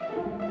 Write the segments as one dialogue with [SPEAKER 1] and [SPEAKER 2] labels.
[SPEAKER 1] Thank you.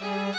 [SPEAKER 1] Música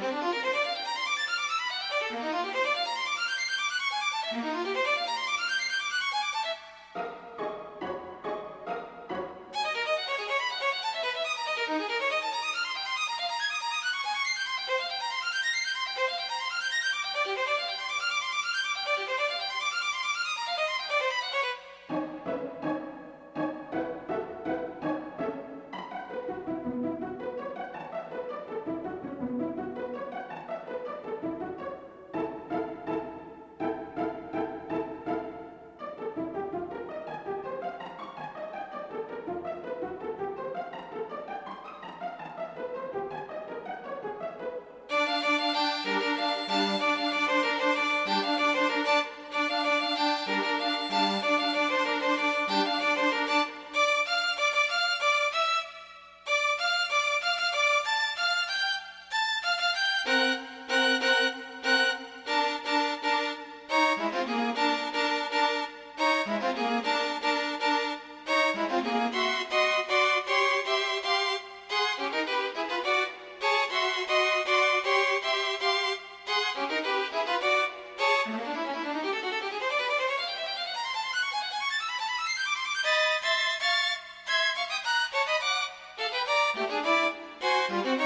[SPEAKER 1] Thank you. Música